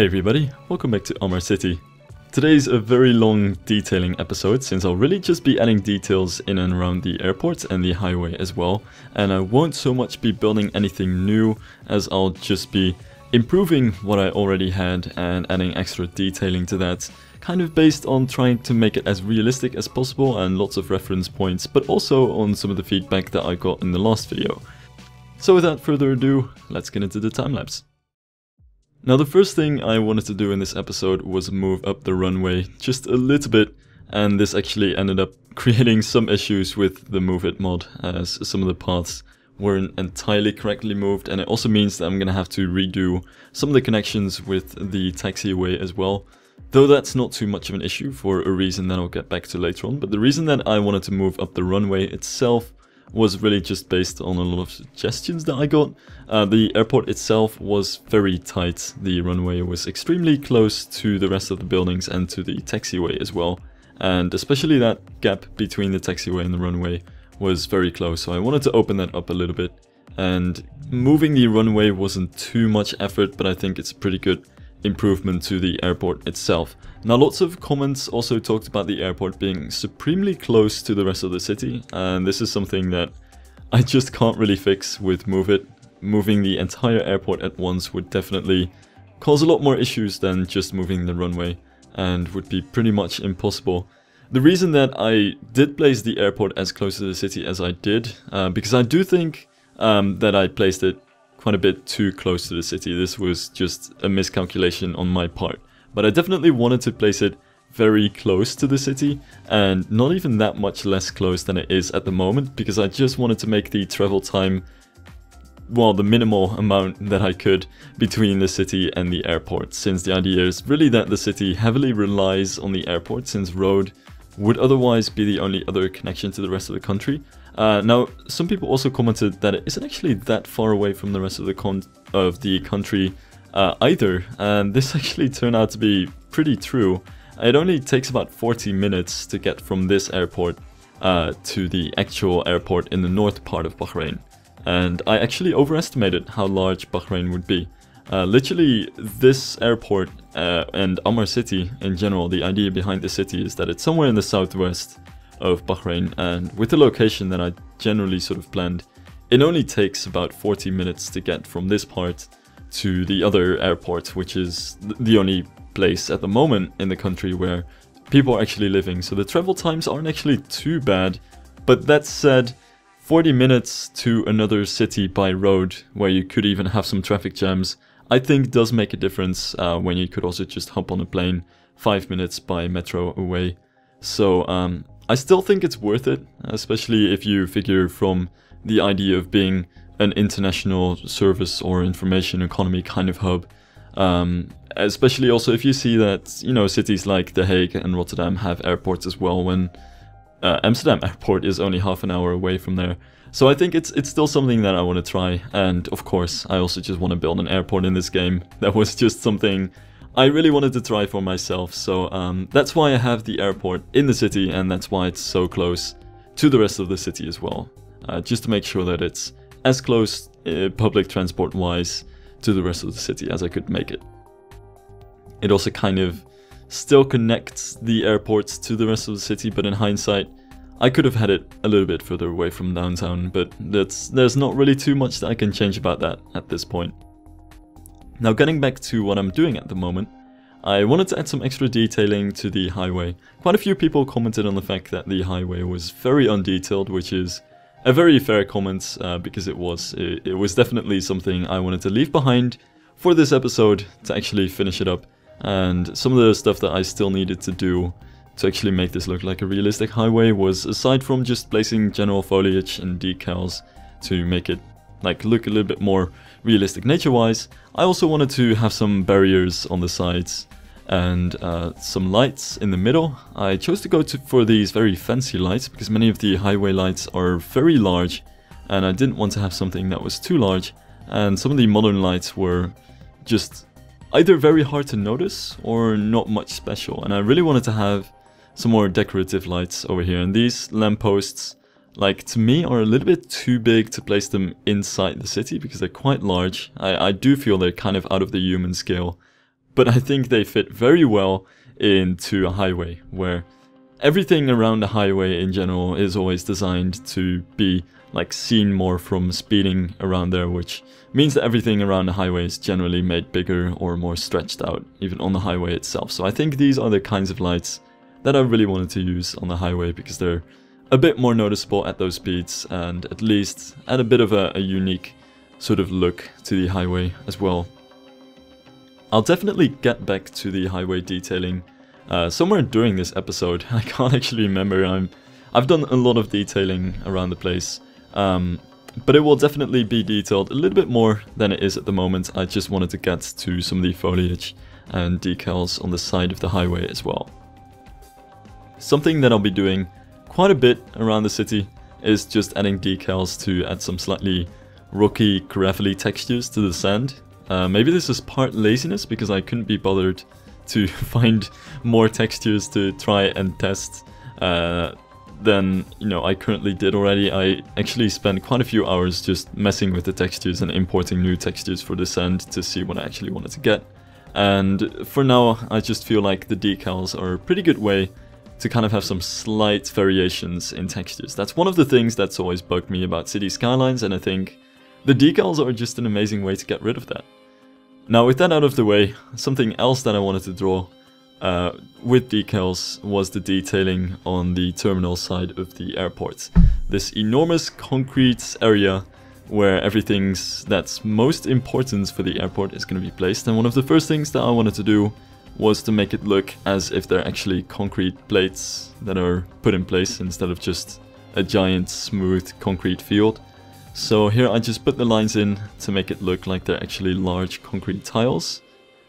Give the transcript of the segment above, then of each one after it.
Hey everybody, welcome back to Amar City. Today's a very long detailing episode since I'll really just be adding details in and around the airport and the highway as well and I won't so much be building anything new as I'll just be improving what I already had and adding extra detailing to that kind of based on trying to make it as realistic as possible and lots of reference points but also on some of the feedback that I got in the last video. So without further ado, let's get into the time lapse. Now the first thing I wanted to do in this episode was move up the runway just a little bit and this actually ended up creating some issues with the Move It mod as some of the paths weren't entirely correctly moved and it also means that I'm gonna have to redo some of the connections with the taxiway as well. Though that's not too much of an issue for a reason that I'll get back to later on, but the reason that I wanted to move up the runway itself was really just based on a lot of suggestions that I got. Uh, the airport itself was very tight. The runway was extremely close to the rest of the buildings and to the taxiway as well. And especially that gap between the taxiway and the runway was very close. So I wanted to open that up a little bit. And moving the runway wasn't too much effort, but I think it's a pretty good improvement to the airport itself. Now lots of comments also talked about the airport being supremely close to the rest of the city and this is something that I just can't really fix with Move It. Moving the entire airport at once would definitely cause a lot more issues than just moving the runway and would be pretty much impossible. The reason that I did place the airport as close to the city as I did, uh, because I do think um, that I placed it quite a bit too close to the city. This was just a miscalculation on my part. But I definitely wanted to place it very close to the city and not even that much less close than it is at the moment because I just wanted to make the travel time well the minimal amount that I could between the city and the airport since the idea is really that the city heavily relies on the airport since road would otherwise be the only other connection to the rest of the country uh, now, some people also commented that it isn't actually that far away from the rest of the con of the country uh, either, and this actually turned out to be pretty true. It only takes about 40 minutes to get from this airport uh, to the actual airport in the north part of Bahrain, and I actually overestimated how large Bahrain would be. Uh, literally, this airport uh, and Amar city in general, the idea behind the city is that it's somewhere in the southwest of Bahrain and with the location that I generally sort of planned, it only takes about 40 minutes to get from this part to the other airport, which is the only place at the moment in the country where people are actually living. So the travel times aren't actually too bad. But that said, 40 minutes to another city by road where you could even have some traffic jams, I think does make a difference uh, when you could also just hop on a plane 5 minutes by metro away. So um, I still think it's worth it, especially if you figure from the idea of being an international service or information economy kind of hub. Um, especially also if you see that, you know, cities like The Hague and Rotterdam have airports as well when uh, Amsterdam airport is only half an hour away from there. So I think it's it's still something that I want to try and of course I also just want to build an airport in this game. That was just something I really wanted to try for myself, so um, that's why I have the airport in the city and that's why it's so close to the rest of the city as well. Uh, just to make sure that it's as close uh, public transport wise to the rest of the city as I could make it. It also kind of still connects the airports to the rest of the city, but in hindsight, I could have had it a little bit further away from downtown, but that's, there's not really too much that I can change about that at this point. Now getting back to what I'm doing at the moment, I wanted to add some extra detailing to the highway. Quite a few people commented on the fact that the highway was very undetailed, which is a very fair comment uh, because it was. It, it, was definitely something I wanted to leave behind for this episode to actually finish it up. And some of the stuff that I still needed to do to actually make this look like a realistic highway was aside from just placing general foliage and decals to make it like look a little bit more realistic nature-wise. I also wanted to have some barriers on the sides and uh, some lights in the middle. I chose to go to, for these very fancy lights because many of the highway lights are very large and I didn't want to have something that was too large. And some of the modern lights were just either very hard to notice or not much special. And I really wanted to have some more decorative lights over here. And these lampposts like to me are a little bit too big to place them inside the city because they're quite large. I, I do feel they're kind of out of the human scale. but I think they fit very well into a highway where everything around the highway in general is always designed to be like seen more from speeding around there, which means that everything around the highway is generally made bigger or more stretched out, even on the highway itself. So I think these are the kinds of lights that I really wanted to use on the highway because they're a bit more noticeable at those speeds and at least add a bit of a, a unique sort of look to the highway as well. I'll definitely get back to the highway detailing uh, somewhere during this episode. I can't actually remember. I'm, I've done a lot of detailing around the place. Um, but it will definitely be detailed a little bit more than it is at the moment. I just wanted to get to some of the foliage and decals on the side of the highway as well. Something that I'll be doing quite a bit around the city is just adding decals to add some slightly rocky, gravelly textures to the sand. Uh, maybe this is part laziness because I couldn't be bothered to find more textures to try and test. Uh, than you know I currently did already. I actually spent quite a few hours just messing with the textures and importing new textures for the sand to see what I actually wanted to get. And for now, I just feel like the decals are a pretty good way to kind of have some slight variations in textures. That's one of the things that's always bugged me about City Skylines, and I think the decals are just an amazing way to get rid of that. Now with that out of the way, something else that I wanted to draw uh, with decals was the detailing on the terminal side of the airport. This enormous concrete area where everything that's most important for the airport is going to be placed and one of the first things that I wanted to do was to make it look as if they're actually concrete plates that are put in place instead of just a giant smooth concrete field. So here I just put the lines in to make it look like they're actually large concrete tiles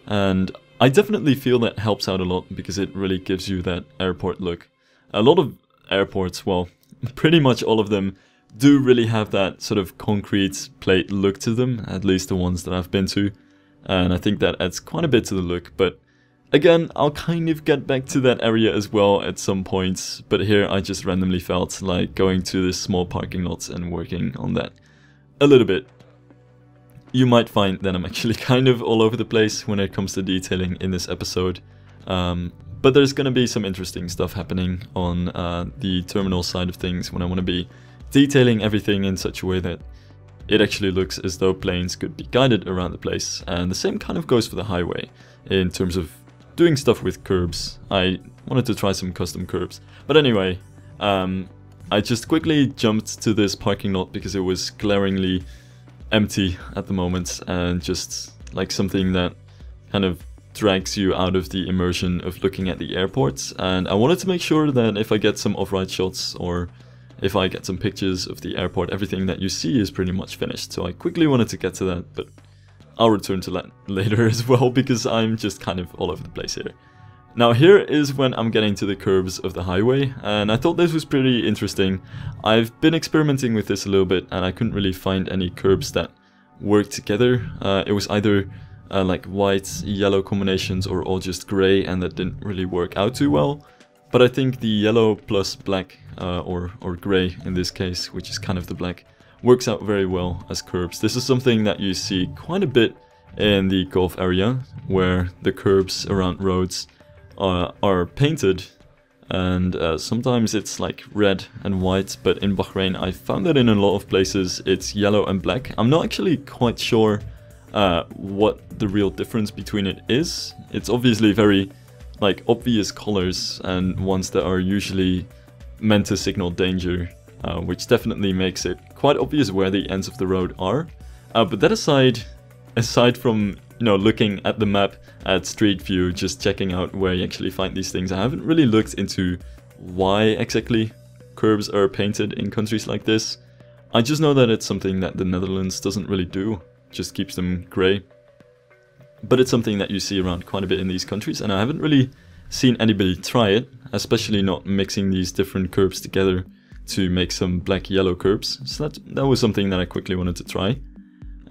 and I definitely feel that helps out a lot because it really gives you that airport look. A lot of airports, well, pretty much all of them, do really have that sort of concrete plate look to them, at least the ones that I've been to. And I think that adds quite a bit to the look, but again, I'll kind of get back to that area as well at some point, but here I just randomly felt like going to this small parking lot and working on that a little bit you might find that I'm actually kind of all over the place when it comes to detailing in this episode. Um, but there's going to be some interesting stuff happening on uh, the terminal side of things when I want to be detailing everything in such a way that it actually looks as though planes could be guided around the place. And the same kind of goes for the highway in terms of doing stuff with curbs. I wanted to try some custom curbs. But anyway, um, I just quickly jumped to this parking lot because it was glaringly empty at the moment and just like something that kind of drags you out of the immersion of looking at the airport and I wanted to make sure that if I get some off-ride shots or if I get some pictures of the airport everything that you see is pretty much finished so I quickly wanted to get to that but I'll return to that later as well because I'm just kind of all over the place here. Now here is when I'm getting to the curves of the highway, and I thought this was pretty interesting. I've been experimenting with this a little bit, and I couldn't really find any curbs that worked together. Uh, it was either uh, like white, yellow combinations, or all just grey, and that didn't really work out too well. But I think the yellow plus black, uh, or, or grey in this case, which is kind of the black, works out very well as curbs. This is something that you see quite a bit in the Gulf area, where the curbs around roads are, are painted and uh, sometimes it's like red and white but in Bahrain I found that in a lot of places it's yellow and black. I'm not actually quite sure uh, what the real difference between it is. It's obviously very like obvious colors and ones that are usually meant to signal danger uh, which definitely makes it quite obvious where the ends of the road are. Uh, but that aside, aside from you know, looking at the map at Street View, just checking out where you actually find these things. I haven't really looked into why exactly curbs are painted in countries like this. I just know that it's something that the Netherlands doesn't really do, just keeps them grey. But it's something that you see around quite a bit in these countries, and I haven't really seen anybody try it, especially not mixing these different curbs together to make some black-yellow curbs. So that, that was something that I quickly wanted to try.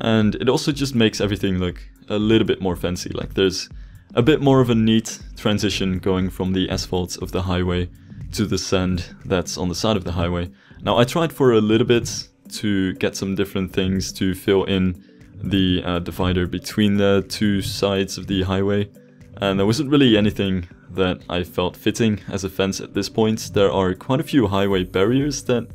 And it also just makes everything look a little bit more fancy. Like there's a bit more of a neat transition going from the asphalt of the highway to the sand that's on the side of the highway. Now I tried for a little bit to get some different things to fill in the uh, divider between the two sides of the highway. and there wasn't really anything that I felt fitting as a fence at this point. There are quite a few highway barriers that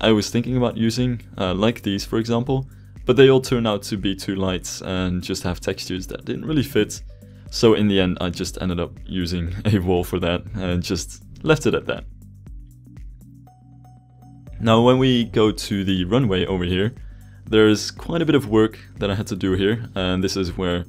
I was thinking about using, uh, like these for example, but they all turn out to be too light and just have textures that didn't really fit. So in the end I just ended up using a wall for that and just left it at that. Now when we go to the runway over here, there's quite a bit of work that I had to do here and this is where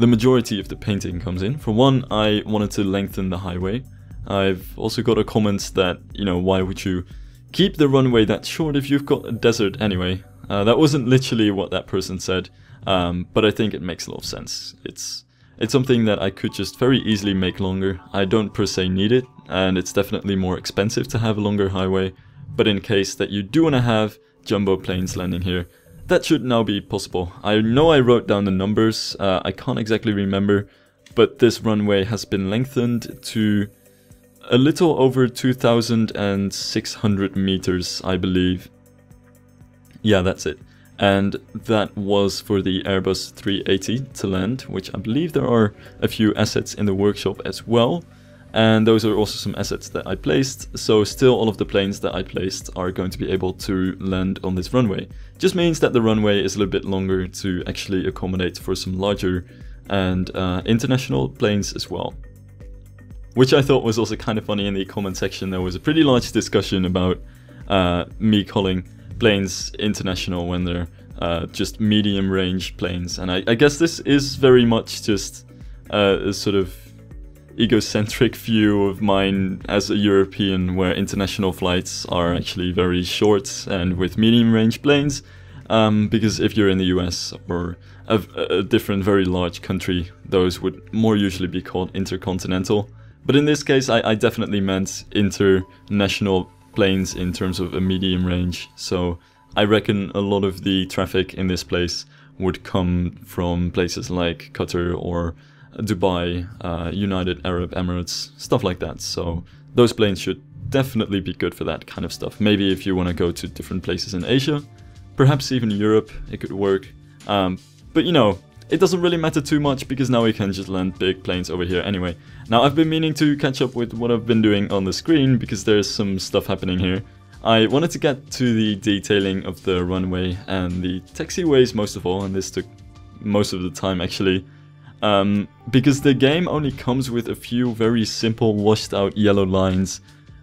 the majority of the painting comes in. For one, I wanted to lengthen the highway. I've also got a comment that, you know, why would you keep the runway that short if you've got a desert anyway? Uh, that wasn't literally what that person said, um, but I think it makes a lot of sense. It's it's something that I could just very easily make longer. I don't per se need it, and it's definitely more expensive to have a longer highway, but in case that you do want to have jumbo planes landing here, that should now be possible. I know I wrote down the numbers, uh, I can't exactly remember, but this runway has been lengthened to a little over 2,600 meters, I believe. Yeah, that's it. And that was for the Airbus 380 to land, which I believe there are a few assets in the workshop as well. And those are also some assets that I placed, so still all of the planes that I placed are going to be able to land on this runway. Just means that the runway is a little bit longer to actually accommodate for some larger and uh, international planes as well. Which I thought was also kind of funny in the comment section, there was a pretty large discussion about uh, me calling planes international when they're uh, just medium range planes. And I, I, guess this is very much just uh, a sort of egocentric view of mine as a European where international flights are actually very short and with medium range planes. Um, because if you're in the US or a, a, different very large country, those would more usually be called intercontinental. But in this case, I, I definitely meant international planes in terms of a medium range. So I reckon a lot of the traffic in this place would come from places like Qatar or Dubai, uh, United Arab Emirates, stuff like that. So those planes should definitely be good for that kind of stuff. Maybe if you want to go to different places in Asia, perhaps even Europe, it could work. Um, but you know, it doesn't really matter too much because now we can just land big planes over here anyway. Now I've been meaning to catch up with what I've been doing on the screen because there's some stuff happening here. I wanted to get to the detailing of the runway and the taxiways most of all and this took most of the time actually. Um, because the game only comes with a few very simple washed out yellow lines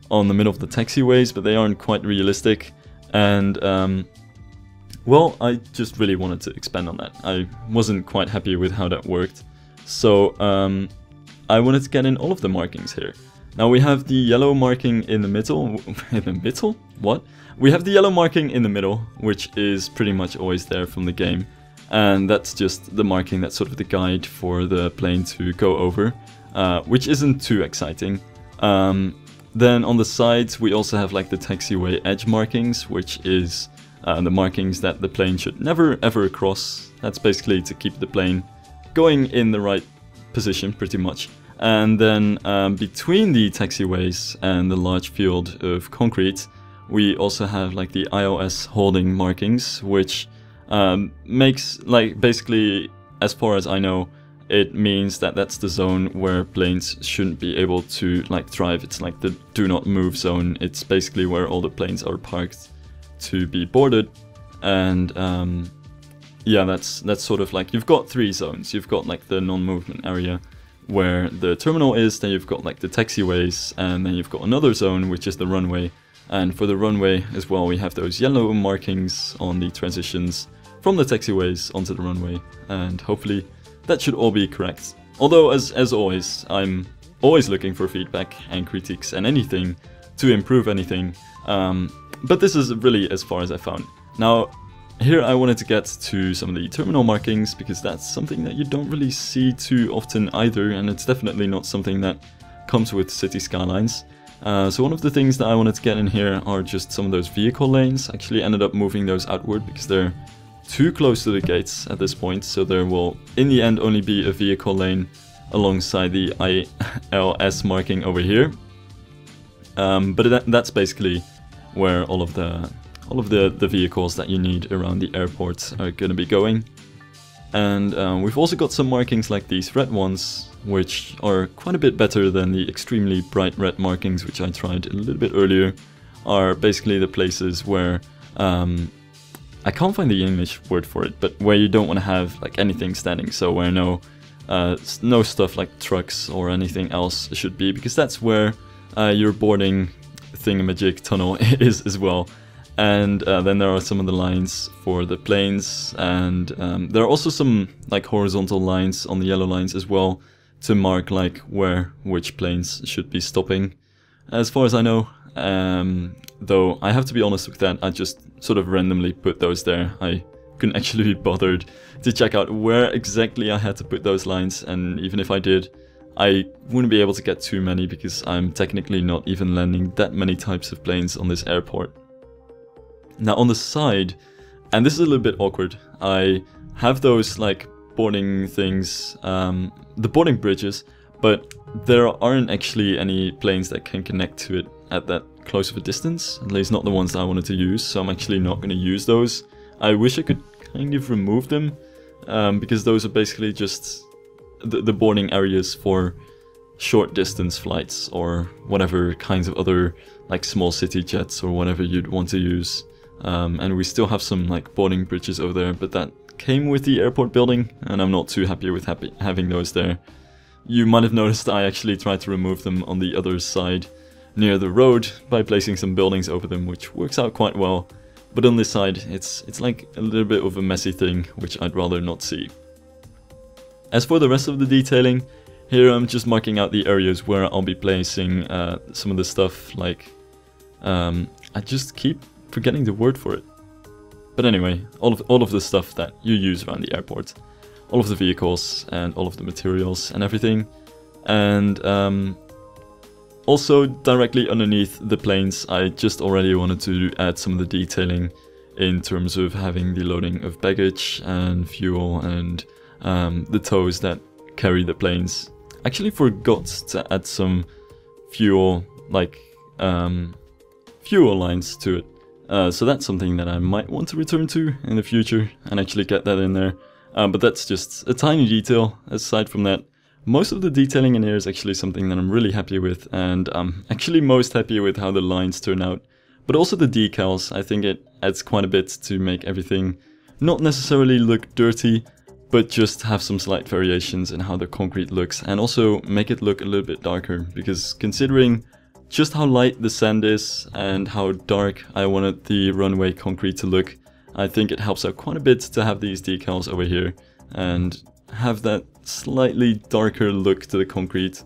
on the middle of the taxiways, but they aren't quite realistic. And, um, well, I just really wanted to expand on that. I wasn't quite happy with how that worked. So, um, I wanted to get in all of the markings here. Now we have the yellow marking in the middle. in the middle? What? We have the yellow marking in the middle, which is pretty much always there from the game and that's just the marking that's sort of the guide for the plane to go over, uh, which isn't too exciting. Um, then on the sides we also have like the taxiway edge markings, which is uh, the markings that the plane should never ever cross. That's basically to keep the plane going in the right position pretty much. And then um, between the taxiways and the large field of concrete, we also have like the ILS holding markings, which um, makes like basically as far as I know it means that that's the zone where planes shouldn't be able to like thrive. It's like the do not move zone. It's basically where all the planes are parked to be boarded. And um, yeah that's that's sort of like you've got three zones. You've got like the non-movement area where the terminal is then you've got like the taxiways and then you've got another zone which is the runway. And for the runway as well we have those yellow markings on the transitions from the taxiways onto the runway, and hopefully that should all be correct. Although, as, as always, I'm always looking for feedback and critiques and anything to improve anything, um, but this is really as far as I found. Now, here I wanted to get to some of the terminal markings because that's something that you don't really see too often either and it's definitely not something that comes with city skylines. Uh, so one of the things that I wanted to get in here are just some of those vehicle lanes. I actually ended up moving those outward because they're too close to the gates at this point, so there will in the end only be a vehicle lane alongside the ILS marking over here. Um, but that, that's basically where all of the all of the, the vehicles that you need around the airport are going to be going. And um, we've also got some markings like these red ones which are quite a bit better than the extremely bright red markings which I tried a little bit earlier, are basically the places where um, I can't find the English word for it, but where you don't want to have like anything standing. So where no uh, no stuff like trucks or anything else should be, because that's where uh, your boarding thingamajig tunnel is as well. And uh, then there are some of the lines for the planes, and um, there are also some like horizontal lines on the yellow lines as well to mark like where which planes should be stopping. As far as I know, um, though I have to be honest with that, I just sort of randomly put those there. I couldn't actually be bothered to check out where exactly I had to put those lines, and even if I did, I wouldn't be able to get too many because I'm technically not even landing that many types of planes on this airport. Now on the side, and this is a little bit awkward, I have those like boarding things, um, the boarding bridges, but there aren't actually any planes that can connect to it at that close of a distance, at least not the ones that I wanted to use, so I'm actually not going to use those. I wish I could kind of remove them, um, because those are basically just the, the boarding areas for short distance flights or whatever kinds of other like small city jets or whatever you'd want to use. Um, and we still have some like boarding bridges over there, but that came with the airport building and I'm not too happy with happy having those there. You might have noticed I actually tried to remove them on the other side near the road by placing some buildings over them, which works out quite well. But on this side, it's, it's like a little bit of a messy thing, which I'd rather not see. As for the rest of the detailing, here I'm just marking out the areas where I'll be placing uh, some of the stuff, like... Um, I just keep forgetting the word for it. But anyway, all of, all of the stuff that you use around the airport. All of the vehicles and all of the materials and everything. And um, also directly underneath the planes, I just already wanted to add some of the detailing in terms of having the loading of baggage and fuel and um, the tows that carry the planes. Actually forgot to add some fuel, like um, fuel lines to it. Uh, so that's something that I might want to return to in the future and actually get that in there. Uh, but that's just a tiny detail. Aside from that, most of the detailing in here is actually something that I'm really happy with and I'm actually most happy with how the lines turn out. But also the decals, I think it adds quite a bit to make everything not necessarily look dirty, but just have some slight variations in how the concrete looks and also make it look a little bit darker because considering just how light the sand is and how dark I wanted the runway concrete to look, I think it helps out quite a bit to have these decals over here and have that slightly darker look to the concrete.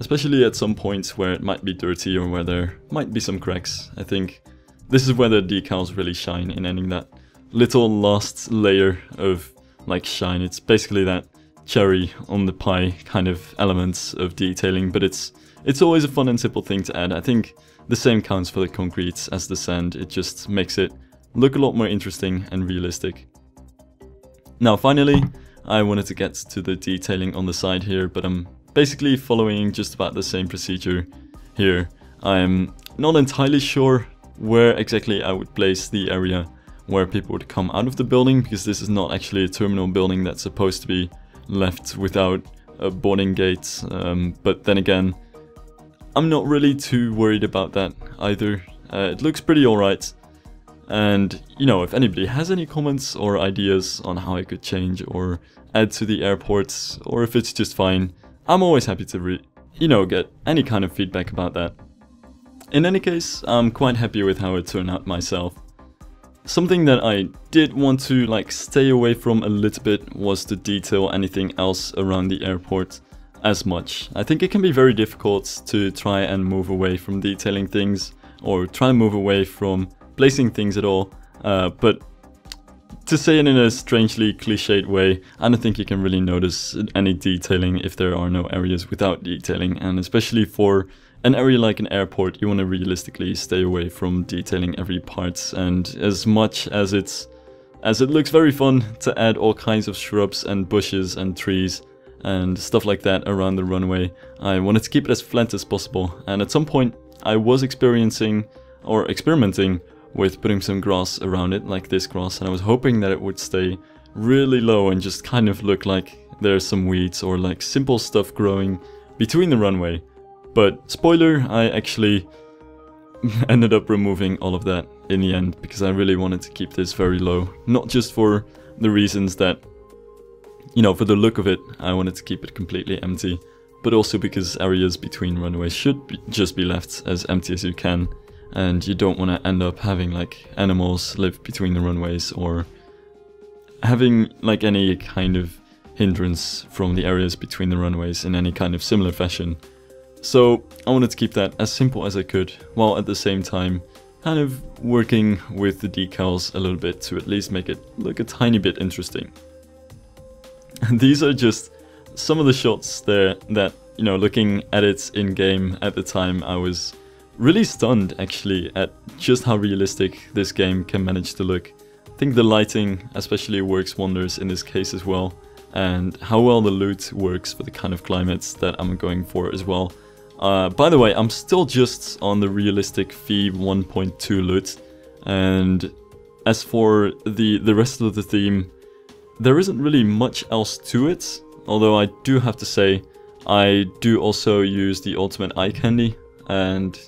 Especially at some points where it might be dirty or where there might be some cracks. I think this is where the decals really shine in adding that little last layer of like shine. It's basically that cherry on the pie kind of elements of detailing, but it's it's always a fun and simple thing to add. I think the same counts for the concrete as the sand. It just makes it look a lot more interesting and realistic. Now finally, I wanted to get to the detailing on the side here, but I'm basically following just about the same procedure here. I'm not entirely sure where exactly I would place the area where people would come out of the building because this is not actually a terminal building that's supposed to be left without a boarding gate. Um, but then again, I'm not really too worried about that either. Uh, it looks pretty alright. And, you know, if anybody has any comments or ideas on how I could change or add to the airports, or if it's just fine, I'm always happy to, you know, get any kind of feedback about that. In any case, I'm quite happy with how it turned out myself. Something that I did want to like stay away from a little bit was to detail anything else around the airport as much. I think it can be very difficult to try and move away from detailing things or try and move away from placing things at all. Uh, but to say it in a strangely cliched way, I don't think you can really notice any detailing if there are no areas without detailing. And especially for an area like an airport, you want to realistically stay away from detailing every part and as much as it's as it looks very fun to add all kinds of shrubs and bushes and trees and stuff like that around the runway, I wanted to keep it as flat as possible. And at some point I was experiencing or experimenting with putting some grass around it like this grass and I was hoping that it would stay really low and just kind of look like there's some weeds or like simple stuff growing between the runway. But spoiler, I actually ended up removing all of that in the end because I really wanted to keep this very low. Not just for the reasons that, you know, for the look of it, I wanted to keep it completely empty, but also because areas between runways should be, just be left as empty as you can and you don't want to end up having like animals live between the runways or having like any kind of hindrance from the areas between the runways in any kind of similar fashion. So I wanted to keep that as simple as I could, while at the same time kind of working with the decals a little bit to at least make it look a tiny bit interesting. And these are just some of the shots there that, you know, looking at it in-game at the time, I was really stunned actually at just how realistic this game can manage to look. I think the lighting especially works wonders in this case as well, and how well the LUT works for the kind of climates that I'm going for as well. Uh, by the way, I'm still just on the realistic V 1.2 LUT, and as for the, the rest of the theme, there isn't really much else to it, although I do have to say, I do also use the ultimate eye candy, and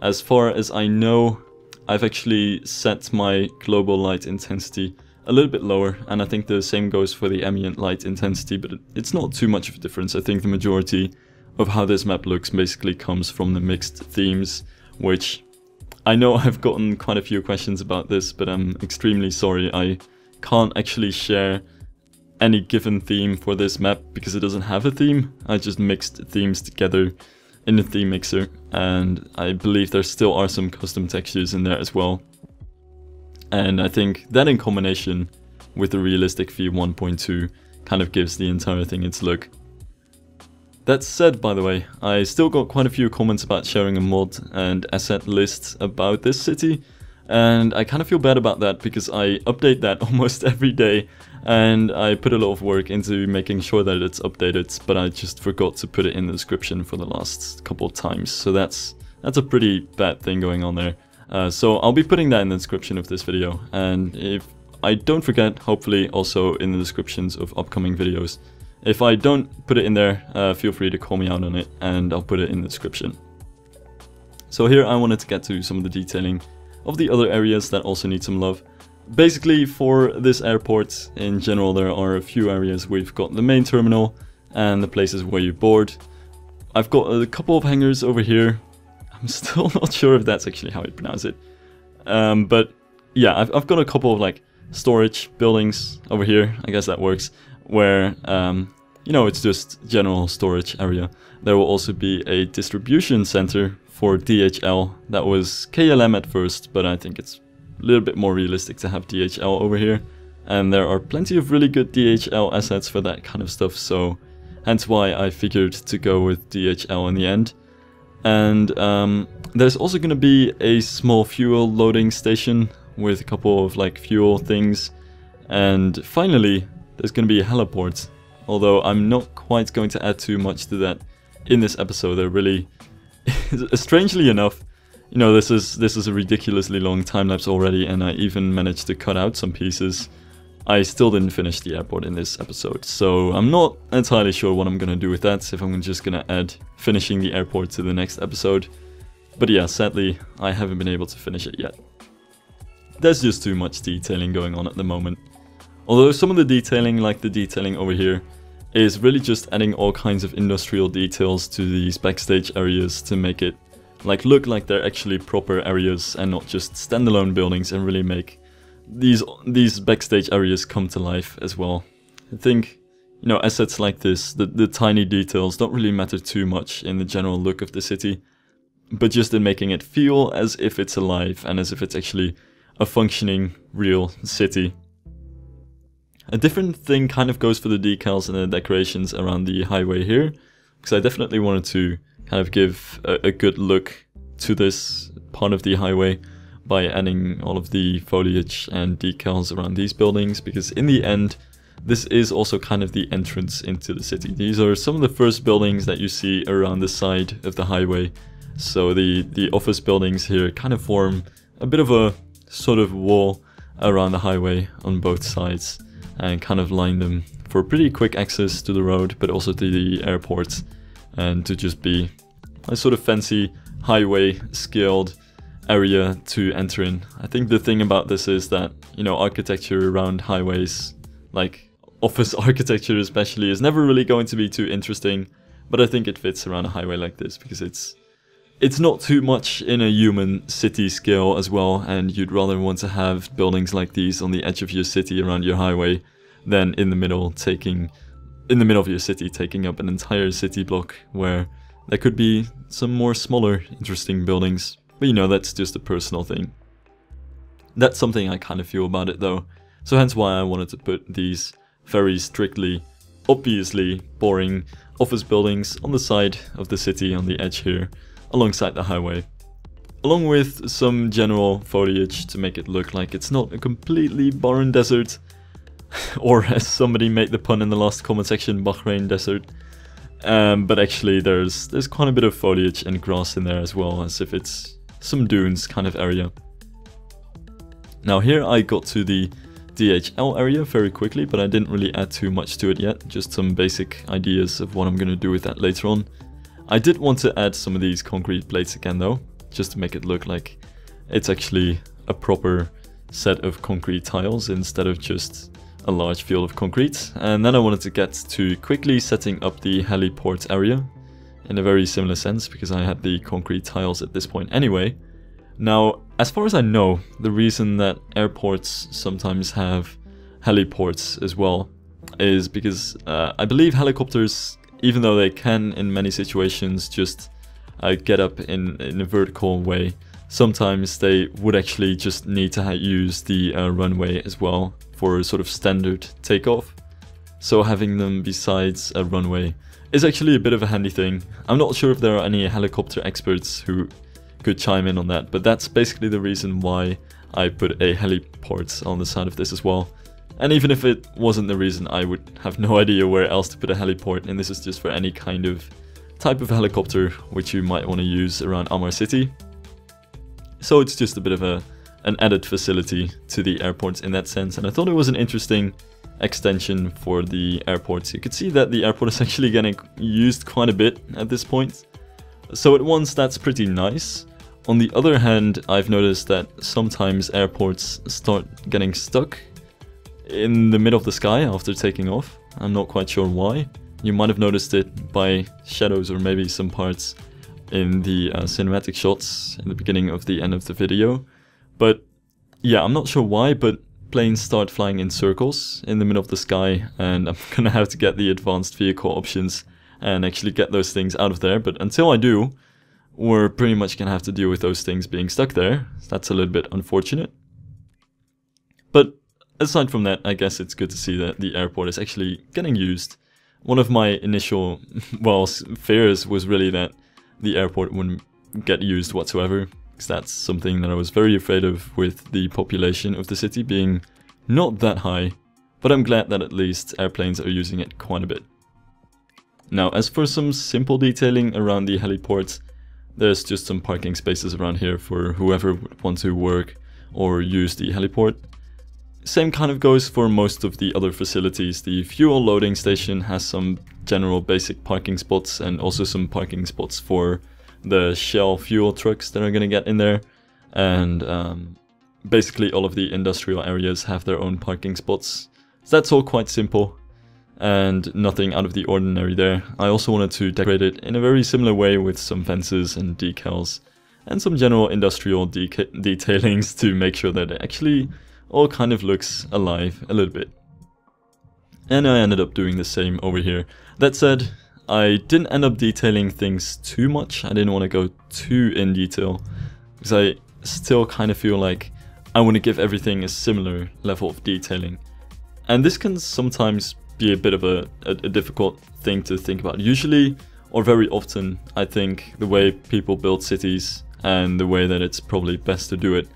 as far as I know, I've actually set my global light intensity a little bit lower, and I think the same goes for the ambient light intensity, but it's not too much of a difference. I think the majority of how this map looks basically comes from the mixed themes, which I know I've gotten quite a few questions about this, but I'm extremely sorry. I can't actually share any given theme for this map because it doesn't have a theme. I just mixed themes together in the theme mixer and I believe there still are some custom textures in there as well. And I think that in combination with the realistic v 1.2 kind of gives the entire thing its look. That said, by the way, I still got quite a few comments about sharing a mod and asset list about this city, and I kind of feel bad about that because I update that almost every day, and I put a lot of work into making sure that it's updated, but I just forgot to put it in the description for the last couple of times, so that's that's a pretty bad thing going on there. Uh, so I'll be putting that in the description of this video, and if I don't forget, hopefully also in the descriptions of upcoming videos. If I don't put it in there, uh, feel free to call me out on it and I'll put it in the description. So here I wanted to get to some of the detailing of the other areas that also need some love. Basically for this airport in general there are a few areas we've got the main terminal and the places where you board. I've got a couple of hangars over here. I'm still not sure if that's actually how you pronounce it. Um, but yeah, I've, I've got a couple of like storage buildings over here. I guess that works where, um, you know, it's just general storage area. There will also be a distribution center for DHL. That was KLM at first, but I think it's a little bit more realistic to have DHL over here. And there are plenty of really good DHL assets for that kind of stuff, so hence why I figured to go with DHL in the end. And um, there's also going to be a small fuel loading station with a couple of like fuel things. And finally, there's going to be a heliport. Although I'm not quite going to add too much to that in this episode. They're really, strangely enough, you know, this is this is a ridiculously long time lapse already, and I even managed to cut out some pieces. I still didn't finish the airport in this episode, so I'm not entirely sure what I'm gonna do with that, if I'm just gonna add finishing the airport to the next episode. But yeah, sadly, I haven't been able to finish it yet. There's just too much detailing going on at the moment. Although some of the detailing, like the detailing over here, is really just adding all kinds of industrial details to these backstage areas to make it like look like they're actually proper areas and not just standalone buildings and really make these these backstage areas come to life as well. I think you know assets like this, the, the tiny details don't really matter too much in the general look of the city, but just in making it feel as if it's alive and as if it's actually a functioning real city. A different thing kind of goes for the decals and the decorations around the highway here, because I definitely wanted to kind of give a, a good look to this part of the highway by adding all of the foliage and decals around these buildings, because in the end, this is also kind of the entrance into the city. These are some of the first buildings that you see around the side of the highway. So the, the office buildings here kind of form a bit of a sort of wall around the highway on both sides and kind of line them for pretty quick access to the road, but also to the airport, and to just be a sort of fancy highway scaled area to enter in. I think the thing about this is that, you know, architecture around highways, like office architecture especially, is never really going to be too interesting, but I think it fits around a highway like this because it's it's not too much in a human city scale as well, and you'd rather want to have buildings like these on the edge of your city around your highway than in the middle taking in the middle of your city taking up an entire city block where there could be some more smaller interesting buildings. But you know, that's just a personal thing. That's something I kind of feel about it though. So hence why I wanted to put these very strictly, obviously boring office buildings on the side of the city on the edge here alongside the highway. Along with some general foliage to make it look like it's not a completely barren desert, or as somebody made the pun in the last comment section, Bahrain desert. Um, but actually there's there's quite a bit of foliage and grass in there as well, as if it's some dunes kind of area. Now here I got to the DHL area very quickly, but I didn't really add too much to it yet, just some basic ideas of what I'm going to do with that later on. I did want to add some of these concrete plates again though, just to make it look like it's actually a proper set of concrete tiles instead of just a large field of concrete. And then I wanted to get to quickly setting up the heliport area in a very similar sense because I had the concrete tiles at this point anyway. Now, as far as I know, the reason that airports sometimes have heliports as well is because uh, I believe helicopters even though they can in many situations just uh, get up in, in a vertical way, sometimes they would actually just need to use the uh, runway as well for a sort of standard takeoff. So having them besides a runway is actually a bit of a handy thing. I'm not sure if there are any helicopter experts who could chime in on that, but that's basically the reason why I put a heliport on the side of this as well. And even if it wasn't the reason, I would have no idea where else to put a heliport, and this is just for any kind of type of helicopter which you might want to use around Amar City. So it's just a bit of a an added facility to the airports in that sense, and I thought it was an interesting extension for the airports. You could see that the airport is actually getting used quite a bit at this point. So at once that's pretty nice. On the other hand, I've noticed that sometimes airports start getting stuck in the middle of the sky after taking off. I'm not quite sure why. You might have noticed it by shadows or maybe some parts in the uh, cinematic shots in the beginning of the end of the video. But yeah, I'm not sure why, but planes start flying in circles in the middle of the sky and I'm gonna have to get the advanced vehicle options and actually get those things out of there. But until I do, we're pretty much gonna have to deal with those things being stuck there. That's a little bit unfortunate. But aside from that, I guess it's good to see that the airport is actually getting used. One of my initial, well, fears was really that the airport wouldn't get used whatsoever, because that's something that I was very afraid of with the population of the city being not that high, but I'm glad that at least airplanes are using it quite a bit. Now, as for some simple detailing around the heliport, there's just some parking spaces around here for whoever would want to work or use the heliport. Same kind of goes for most of the other facilities. The fuel loading station has some general basic parking spots and also some parking spots for the Shell fuel trucks that are going to get in there. And um, basically all of the industrial areas have their own parking spots. So that's all quite simple and nothing out of the ordinary there. I also wanted to decorate it in a very similar way with some fences and decals and some general industrial de detailings to make sure that it actually all kind of looks alive a little bit. And I ended up doing the same over here. That said, I didn't end up detailing things too much. I didn't want to go too in detail because I still kind of feel like I want to give everything a similar level of detailing. And this can sometimes be a bit of a, a, a difficult thing to think about. Usually, or very often, I think the way people build cities and the way that it's probably best to do it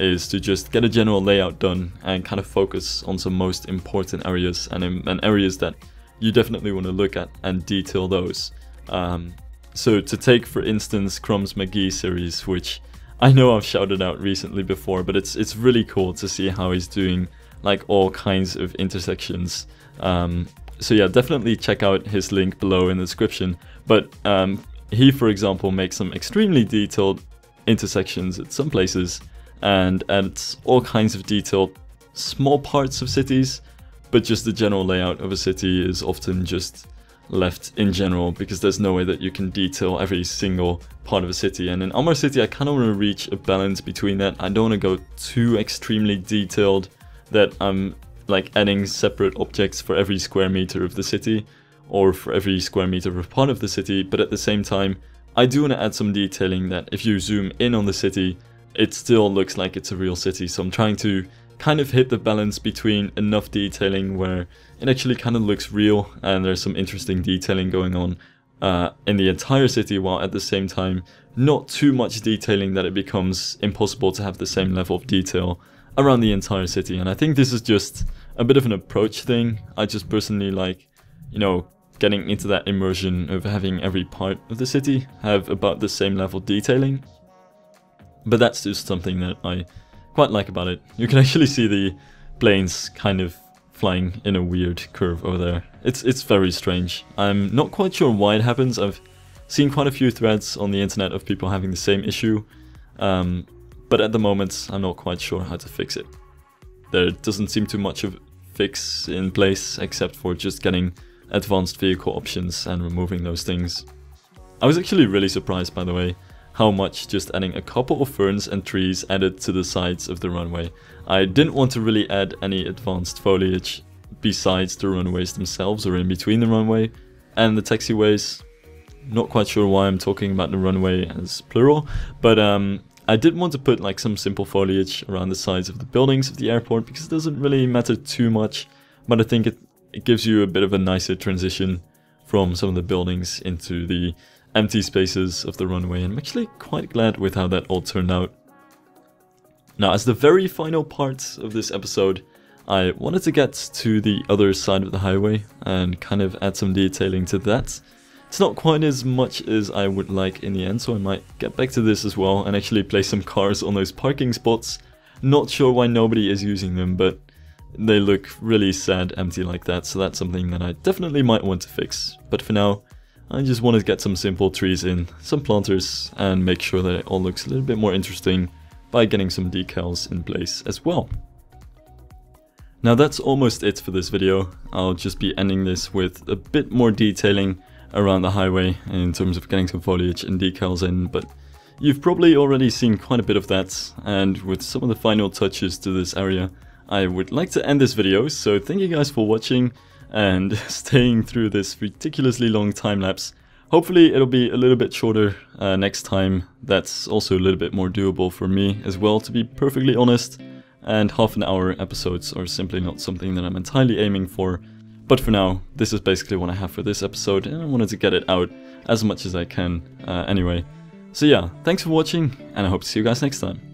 is to just get a general layout done and kind of focus on some most important areas and, and areas that you definitely want to look at and detail those. Um, so to take for instance Crumbs McGee series, which I know I've shouted out recently before, but it's it's really cool to see how he's doing like all kinds of intersections. Um, so yeah, definitely check out his link below in the description. But um, he, for example, makes some extremely detailed intersections at some places and adds all kinds of detailed small parts of cities, but just the general layout of a city is often just left in general because there's no way that you can detail every single part of a city and in Amar City I kind of want to reach a balance between that. I don't want to go too extremely detailed that I'm like adding separate objects for every square meter of the city or for every square meter of part of the city, but at the same time, I do want to add some detailing that if you zoom in on the city, it still looks like it's a real city. So I'm trying to kind of hit the balance between enough detailing where it actually kind of looks real and there's some interesting detailing going on uh, in the entire city while at the same time not too much detailing that it becomes impossible to have the same level of detail around the entire city. And I think this is just a bit of an approach thing. I just personally like, you know, getting into that immersion of having every part of the city have about the same level detailing. But that's just something that I quite like about it. You can actually see the planes kind of flying in a weird curve over there. It's it's very strange. I'm not quite sure why it happens. I've seen quite a few threads on the internet of people having the same issue. Um, but at the moment I'm not quite sure how to fix it. There doesn't seem too much of fix in place except for just getting advanced vehicle options and removing those things. I was actually really surprised by the way how much just adding a couple of ferns and trees added to the sides of the runway. I didn't want to really add any advanced foliage besides the runways themselves or in between the runway and the taxiways. Not quite sure why I'm talking about the runway as plural, but um, I did want to put like some simple foliage around the sides of the buildings of the airport because it doesn't really matter too much, but I think it, it gives you a bit of a nicer transition from some of the buildings into the empty spaces of the runway and I'm actually quite glad with how that all turned out. Now as the very final part of this episode, I wanted to get to the other side of the highway and kind of add some detailing to that. It's not quite as much as I would like in the end, so I might get back to this as well and actually place some cars on those parking spots. Not sure why nobody is using them, but they look really sad empty like that, so that's something that I definitely might want to fix. But for now, I just want to get some simple trees in, some planters, and make sure that it all looks a little bit more interesting by getting some decals in place as well. Now that's almost it for this video. I'll just be ending this with a bit more detailing around the highway in terms of getting some foliage and decals in, but you've probably already seen quite a bit of that, and with some of the final touches to this area, I would like to end this video, so thank you guys for watching and staying through this ridiculously long time lapse. Hopefully it'll be a little bit shorter uh, next time, that's also a little bit more doable for me as well, to be perfectly honest, and half an hour episodes are simply not something that I'm entirely aiming for, but for now, this is basically what I have for this episode, and I wanted to get it out as much as I can uh, anyway. So yeah, thanks for watching, and I hope to see you guys next time.